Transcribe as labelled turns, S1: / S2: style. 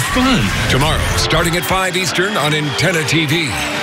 S1: Fun.
S2: Tomorrow, starting at 5 Eastern on Antenna TV.